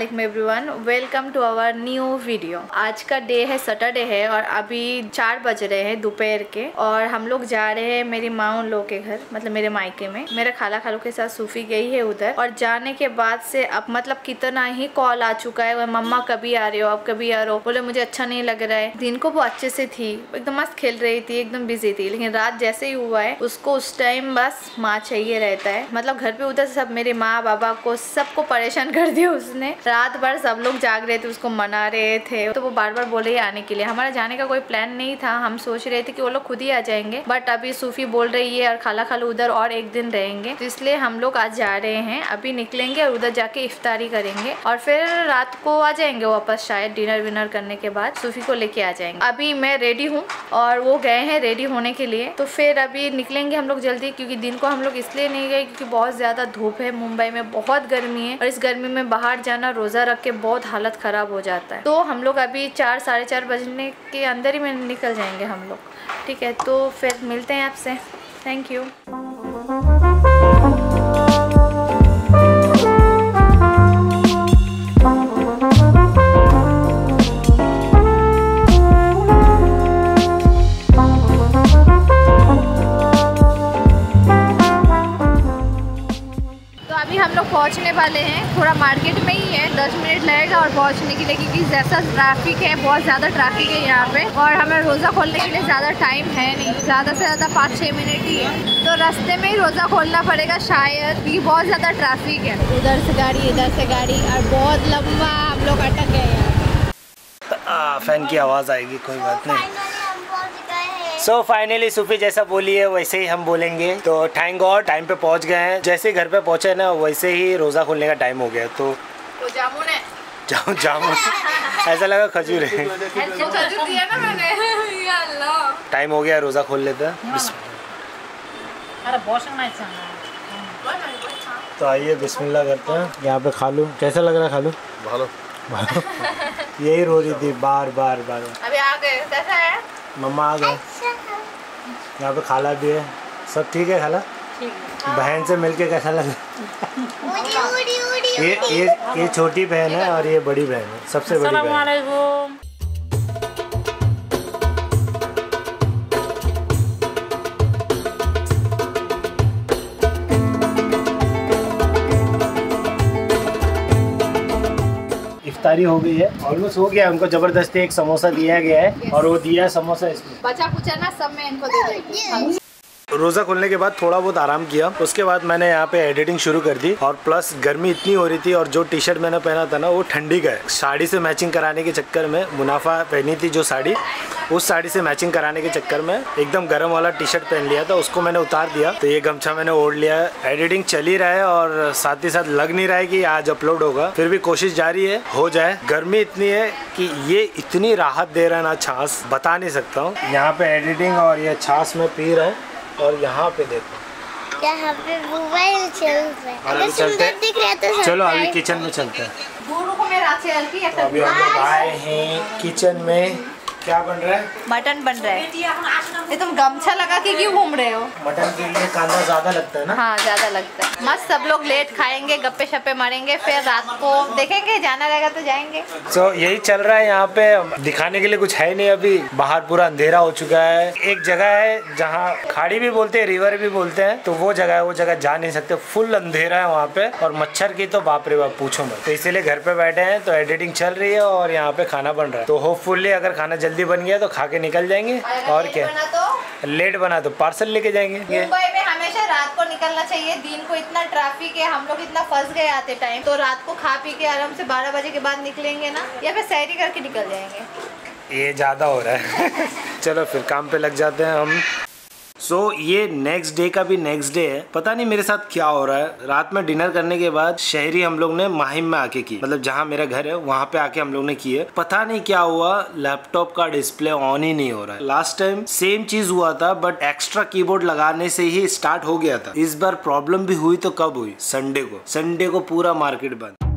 अस्सलाम वालेकुम everyone, welcome to our new video. आज का डे है, सैटरडे है और अभी चार बज रहे हैं दोपहर के और हम लोग जा रहे हैं मेरी माँ उन लोग के घर मतलब मेरे मायके में। मेरे खाला खालू के साथ सूफी गई है उधर और जाने के बाद से अब मतलब कितना ही कॉल आ चुका है मम्मा कभी आ रहे हो अब कभी आ रहे हो? बोले, मुझे अच्छा नहीं लग रहा है। दिन को वो अच्छे से थी एकदम मस्त खेल रही थी, एकदम बिज़ी थी, लेकिन रात जैसे ही हुआ है, उसको उस टाइम बस माँ चाहिए रहता है। मतलब घर पे उधर सब मेरे माँ बाबा को सबको परेशान कर दिया उसने। रात भर सब लोग जाग रहे थे, उसको मना रहे थे। तो वो बार बार बोले ही आने के लिए। हमारा जाने का कोई प्लान नहीं था। हम सोच रहे थे कि वो लोग खुद ही आ जाएँगे। बट अभी सूफी बोल रही है और खाला खालू उधर और एक दिन रहेंगे। तो इसलिए हम लोग आज जा रहे हैं। अभी निकलेंगे और उधर जाके इफ्तारी करेंगे। और फिर रात को आ जाएँगे वापस शायद डिनर विनर करने के बाद। सूफी को लेके आ जाएँगे। अभी मैं रेडी हूँ और वो गए हैं रेडी होने के लिए। तो फिर अभी निकलेंगे हम लोग जल्दी क्योंकि दिन को हम लोग इसलिए नहीं गए क्योंकि बहुत ज़्यादा धूप है। मुंबई में बहुत गर्मी है और इस गर्मी में बाहर जाना रोज़ा रख के बहुत हालत ख़राब हो जाता है। तो हम लोग अभी चार, साढ़े चार बजने के अंदर ही में निकल जाएँगे हम लोग। ठीक है तो फिर मिलते हैं आपसे। थैंक यू वाले हैं थोड़ा मार्केट में ही है दस मिनट लगेगा और पहुँचने के लिए क्योंकि जैसा ट्रैफ़िक है बहुत ज़्यादा ट्रैफ़िक है यहाँ पे। और हमें रोज़ा खोलने के लिए ज़्यादा टाइम है नहीं ज़्यादा से ज़्यादा पाँच छः मिनट ही है। तो रास्ते में ही रोज़ा खोलना पड़ेगा शायद क्योंकि बहुत ज़्यादा ट्रैफ़िक है। उधर से गाड़ी इधर से गाड़ी और बहुत लंबा हम लोग अटक गए यहाँ फ़ैन की आवाज़ आएगी कोई बात नहीं फाइनली हम पहुँच गए हैं सो फाइनली सूफी जैसा बोली है वैसे ही हम बोलेंगे। तो थैंक गॉड टाइम पे पहुँच गए हैं। जैसे ही घर पे पहुँचे ना वैसे ही रोज़ा खोलने का टाइम हो गया। तो तो जामुन है। जामुन ऐसा लगा खजूर है। खजूर दिया ना मैंने या अल्लाह टाइम हो गया रोज़ा खोल लेते हैं। तो आइए बिस्मिल्लाह करते हैं। यहाँ पे खालू। कैसा लग रहा है खालू? ভালো भालो। यही रो रही थी। बार बार बार। अभी आ गए। कैसा है? मम्मा आ गए। यहाँ पे खाला भी है। सब ठीक है खाला? बहन से मिलके कैसा लग रहा उड़ी उड़ी उड़ी? ये ये ये छोटी बहन है और ये बड़ी बहन है। सबसे बड़ी बहन इफ्तारी हो गई है। ऑलमोस्ट हो गया उनको ज़बरदस्ती एक समोसा दिया गया है और वो दिया है समोसा इसमें। बचा कुछ ना सब में इनको दे देगी रोज़ा खोलने के बाद थोड़ा बहुत आराम किया। उसके बाद मैंने यहाँ पे एडिटिंग शुरू कर दी और प्लस गर्मी इतनी हो रही थी और जो टी शर्ट मैंने पहना था ना वो ठंडी का है। साड़ी से मैचिंग कराने के चक्कर में मुनाफा पहनी थी जो साड़ी। उस साड़ी से मैचिंग कराने के चक्कर में एकदम गर्म वाला टी शर्ट पहन लिया था उसको मैंने उतार दिया। तो ये गमछा मैंने ओढ़ लिया एडिटिंग चल ही रहा है और साथ ही साथ लग नहीं रहा है कि आज अपलोड होगा। फिर भी कोशिश जारी है हो जाए। गर्मी इतनी है कि ये इतनी राहत दे रहा है ना छाछ बता नहीं सकता हूँ। यहाँ पे एडिटिंग और ये छाछ में पी रहा है और यहाँ पे देखो। यहाँ पे मोबाइल चल रहा है। सुंदर दिख रहा तो चलो अभी किचन में चलते हैं। अभी हम लोग आए हैं किचन में। क्या बन रहा है? मटन बन रहा है। ये तुम गमछा लगा के क्यों घूम रहे हो? मटन के लिए कांदा ज़्यादा लगता है ना? हाँ ज़्यादा लगता है। मस्त सब लोग लेट खाएँगे गप्पे शप्पे मारेंगे फिर रात को देखेंगे जाना रहेगा तो जाएँगे। तो यही चल रहा है यहाँ पे। दिखाने के लिए कुछ है नहीं अभी। बाहर पूरा अंधेरा हो चुका है। एक जगह है जहाँ खाड़ी भी बोलते है रिवर भी बोलते हैं तो वो जगह है वो जगह जा नहीं सकते। फुल अंधेरा है वहाँ पे और मच्छर की तो बाप रे बाप पूछो मत। तो इसीलिए घर पे बैठे हैं तो एडिटिंग चल रही है और यहाँ पे खाना बन रहा है। तो होपफुली अगर खाना जल्दी बन गया तो खा के निकल जाएँगे। और क्या? तो लेट बना तो पार्सल लेके जाएँगे। मुंबई में हमेशा रात को निकलना चाहिए दिन को इतना ट्रैफ़िक है हम लोग इतना फंस गए आते टाइम तो रात को खा पी के आराम से बारह बजे के बाद निकलेंगे ना या फिर सैरी करके निकल जाएँगे। ये ज़्यादा हो रहा है। चलो फिर काम पे लग जाते हैं हम। सो so, ये नेक्स्ट डे का भी नेक्स्ट डे है। पता नहीं मेरे साथ क्या हो रहा है। रात में डिनर करने के बाद शहरी हम लोग ने माहिम में आके की। मतलब जहाँ मेरा घर है वहाँ पे आके हम लोग ने की है। पता नहीं क्या हुआ लैपटॉप का डिस्प्ले ऑन ही नहीं हो रहा है। लास्ट टाइम सेम चीज़ हुआ था बट एक्स्ट्रा कीबोर्ड लगाने से ही स्टार्ट हो गया था। इस बार प्रॉब्लम भी हुई तो कब हुई? संडे को। संडे को पूरा मार्केट बंद।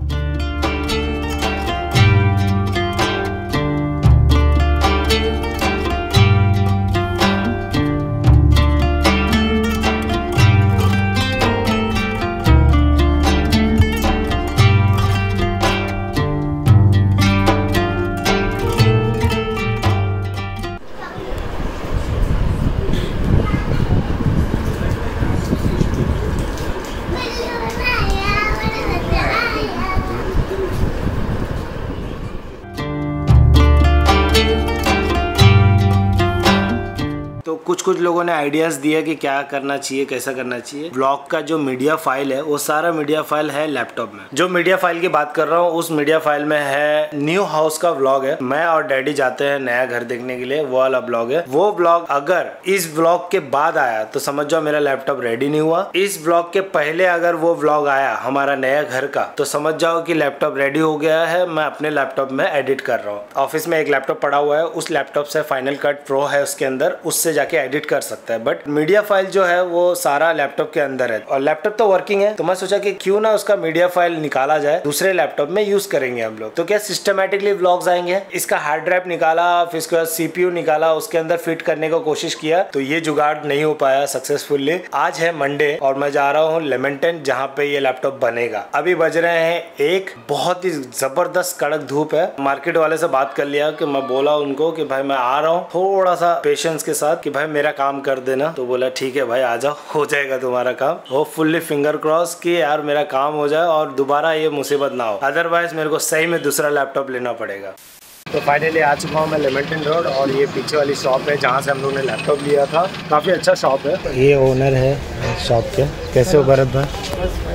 कुछ कुछ लोगों ने आइडियाज़ दिया कि क्या करना चाहिए, कैसा करना चाहिए। ब्लॉग का जो मीडिया फ़ाइल है, वो सारा मीडिया फ़ाइल है लैपटॉप में। जो मीडिया फ़ाइल की बात कर रहा हूँ, उस मीडिया फ़ाइल में है न्यू हाउस का ब्लॉग है। मैं और डैडी जाते हैं नया घर देखने के लिए, वो वाला ब्लॉग है। वो ब्लॉग अगर इस ब्लॉग के बाद आया तो समझ जाओ मेरा लैपटॉप रेडी नहीं हुआ। इस ब्लॉग के पहले अगर वो ब्लॉग आया, हमारा नया घर का तो समझ जाओ कि लैपटॉप रेडी हो गया है। मैं अपने लैपटॉप में एडिट कर रहा हूँ। ऑफ़िस में एक लैपटॉप पड़ा हुआ है, उस लैपटॉप से फाइनल कट प्रो है उसके अंदर, उससे जाके एडिट कर सकता है। बट मीडिया फ़ाइल जो है, वो सारा लैपटॉप के अंदर है। और लैपटॉप तो वर्किंग है। तो मैं सोचा कि क्यों ना उसका मीडिया फ़ाइल निकाला जाए। दूसरे लैपटॉप में यूज़ करेंगे हम लोग। तो क्या सिस्टमेटिकली ब्लॉग्स आएँगे? इसका हार्ड ड्राइव निकाला, फिर उसके बाद सीपीयू निकाला, उसके अंदर फिट करने की कोशिश किया। तो ये जुगाड़ नहीं हो पाया सक्सेसफुली आज है मंडे और मैं जा रहा हूँ लेमेंटन जहाँ पे ये लैपटॉप बनेगा। अभी बज रहे हैं एक। बहुत ही ज़बरदस्त कड़क धूप है। मार्केट वाले से बात कर लिया कि मैं बोला उनको कि भाई मैं आ रहा हूँ। थोड़ा सा पेशेंस के साथ कि भाई मेरा काम कर देना। तो बोला, ठीक है भाई, आ जाओ। हो जाएगा तुम्हारा काम। होपफुल्ली फिंगर क्रॉस कि यार मेरा काम हो जाए और दोबारा ये मुसीबत ना हो। अदरवाइज़ मेरे को सही में दूसरा लैपटॉप लेना पड़ेगा। तो फाइनली आ चुका हूँ मैं लेमेंटन रोड और ये पीछे वाली शॉप है जहाँ से हम लोग ने लैपटॉप लिया था। काफ़ी अच्छा शॉप है। ये ओनर है शॉप के। कैसे हो भरत भाई?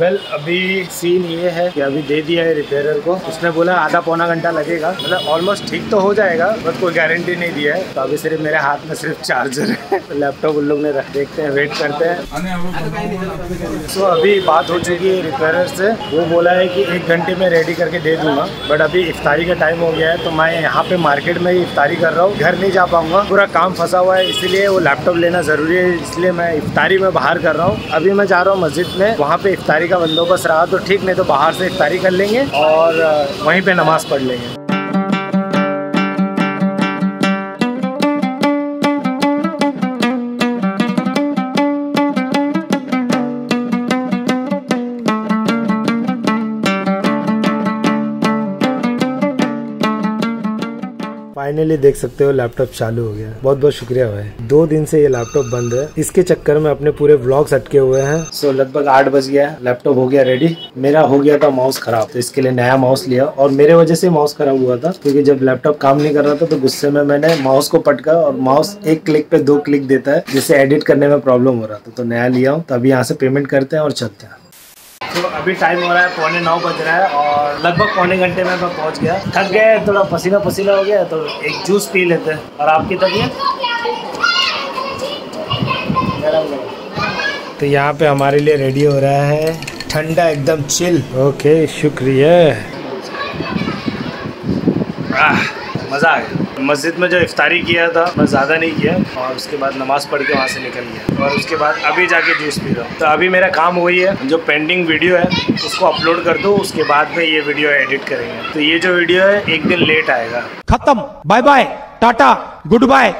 वेल well, अभी सीन ये है कि अभी दे दिया है रिपेयरर को। उसने बोला आधा पौना घंटा लगेगा। मतलब ऑलमोस्ट ठीक तो हो जाएगा बट कोई गारंटी नहीं दिया है। तो अभी सिर्फ़ मेरे हाथ में सिर्फ़ चार्जर है। लैपटॉप उन लोग ने रख देखते हैं वेट करते हैं। तो अभी बात हो चुकी है रिपेयरर से। वो बोला है कि एक घंटे में रेडी करके दे दूँगा। बट अभी इफ्तारी का टाइम हो गया है तो मैं यहाँ पे मार्केट में ही इफ्तारी कर रहा हूँ। घर नहीं जा पाऊँगा। पूरा काम फंसा हुआ है इसीलिए वो लैपटॉप लेना ज़रूरी है। इसलिए मैं इफ्तारी में बाहर कर रहा हूँ। अभी मैं जा रहा हूँ मस्जिद में। वहाँ पे इफ्तारी का बंदोबस्त रहा तो ठीक, नहीं तो बाहर से इफ्तारी कर लेंगे और वहीं पे नमाज़ पढ़ लेंगे। फाइनली देख सकते हो लैपटॉप चालू हो गया। बहुत बहुत शुक्रिया भाई। दो दिन से ये लैपटॉप बंद है। इसके चक्कर में अपने पूरे ब्लॉग्स अटके हुए हैं। सो लगभग आठ बज गया। लैपटॉप हो गया रेडी मेरा हो गया था माउस खराब तो इसके लिए नया माउस लिया। और मेरे वजह से माउस खराब हुआ था, क्योंकि जब लैपटॉप काम नहीं कर रहा था तो गुस्से में मैंने माउस को पटका और माउस एक क्लिक पे दो क्लिक देता है, जिससे एडिट करने में प्रॉब्लम हो रहा था। तो नया लिया हूँ तो अभी यहाँ से पेमेंट करते हैं और चलते हैं। तो अभी टाइम हो रहा है पौने नौ बज रहा है और लगभग पौने घंटे में मैं पहुँच गया। थक गए थोड़ा पसीना पसीना हो गया तो एक जूस पी लेते हैं। और आपकी तबीयत? तो यहाँ पे हमारे लिए रेडी हो रहा है। ठंडा एकदम चिल ओके शुक्रिया। मज़ा आ गया। मस्जिद में जो इफ्तारी किया था, मैं ज़्यादा नहीं किया और उसके बाद नमाज़ पढ़ के वहाँ से निकल गया। और उसके बाद अभी जाके जूस पी रहा हूँ। तो अभी मेरा काम वही है, जो पेंडिंग वीडियो है, उसको अपलोड कर दो, उसके बाद में ये वीडियो एडिट करेंगे। तो ये जो वीडियो है, एक दिन लेट आएगा। खत्म। Bye bye tata goodbye